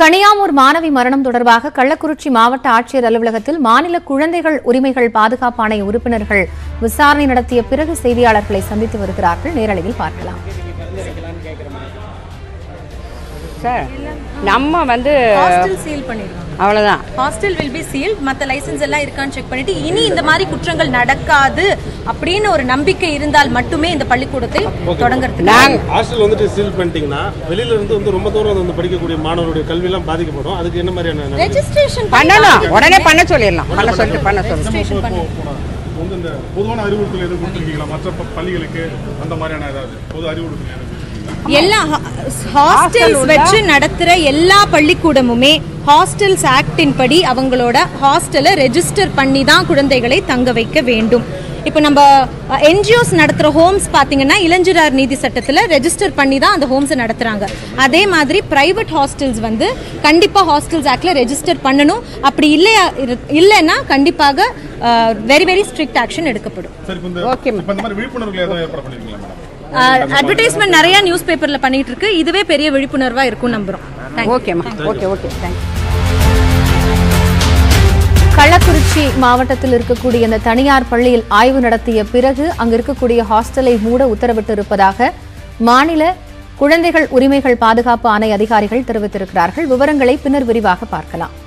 கனியாமூர் மாணவி மரணம் தொடர்பாக கள்ளக்குறிச்சி மாவட்ட ஆட்சியர் அலுவலகத்தில் மாநில குழந்தைகள் உரிமைகள் பாதுகாப்பு ஆணைய உறுப்பினர்கள் விசாரணை நடத்திய பிறகு செய்தியாளர்களை சந்தித்து வருகிறார்கள். நேரலையில் பார்க்கலாம். சார் நம்ம வந்து ஹாஸ்டல் சீல் பண்ணிடுவாங்க அவ்வளோதான் ஹாஸ்டல் வில் பி சீல் மற்ற லைசன்ஸ் எல்லாம் இருக்கான்னு செக் பண்ணிட்டு இனி இந்த மாதிரி குற்றங்கள் நடக்காது அப்படின்னு ஒரு நம்பிக்கை இருந்தால் மட்டுமே இந்த பள்ளிக்கூடத்தை தொடங்குறதுக்கு நாங்கள் ஹாஸ்டல் வந்துட்டு சீல் பண்ணிட்டீங்கன்னா வெளியில இருந்து வந்து ரொம்ப தூரம் வந்து படிக்கக்கூடிய மாணவருடைய கல்வியெல்லாம் பாதிக்கப்படும். அதுக்கு என்ன மாதிரியான? ரெஜிஸ்ட்ரேஷன் பண்ணணும் உடனே பண்ண சொல்லிடலாம். பண்ண சொல்லிட்டு பண்ண பண்ணி வந்து இந்த பொதுவான அறிவுறுத்தல் எதுவும் கொடுத்துருக்கீங்களா? மற்ற பள்ளிகளுக்கு அந்த மாதிரியான ஏதாவது பொது அறிவுறுத்தல் எல்லா ஹாஸ்டல்ஸ் வச்சு நடத்துற எல்லா பள்ளிக்கூடமுமே ஹாஸ்டல்ஸ் ஆக்டின் படி அவங்களோட ஹாஸ்டலை ரெஜிஸ்டர் பண்ணி தான் குழந்தைகளை தங்க வைக்க வேண்டும். இப்போ நம்ம என்ஜிஓஸ் நடத்துகிற ஹோம்ஸ் பார்த்தீங்கன்னா இளஞ்சிறார் நீதி சட்டத்தில் ரெஜிஸ்டர் பண்ணி தான் அந்த ஹோம்ஸை நடத்துகிறாங்க அதே மாதிரி ப்ரைவேட் ஹாஸ்டல்ஸ் வந்து கண்டிப்பாக ஹாஸ்டல்ஸ் ஆக்டில் ரெஜிஸ்டர் பண்ணணும். அப்படி இல்லையா இரு- இல்லைன்னா கண்டிப்பாக வெரி வெரி ஸ்ட்ரிக்ட் ஆக்ஷன் எடுக்கப்படும். சரி அட்வர்டைஸ்மெண்ட் நிறைய நியூஸ் பேப்பர்ல பண்ணிட்டு இருக்கு இதுவே பெரிய விழிப்புணர்வா இருக்கும் நம்புறோம். ஓகேம்மா ஓகே ஓகே தேங்க்யூ கள்ளக்குறிச்சி மாவட்டத்தில் இருக்கக்கூடிய இந்த தனியார் பள்ளியில் ஆய்வு நடத்திய பிறகு அங்கு இருக்கக்கூடிய ஹாஸ்டலை மூட உத்தரவிட்டு இருப்பதாக மாநில குழந்தைகள் உரிமைகள் பாதுகாப்பு ஆணைய அதிகாரிகள் தெரிவித்திருக்கிறார்கள். விவரங்களை பின்னர் விரிவாக பார்க்கலாம்.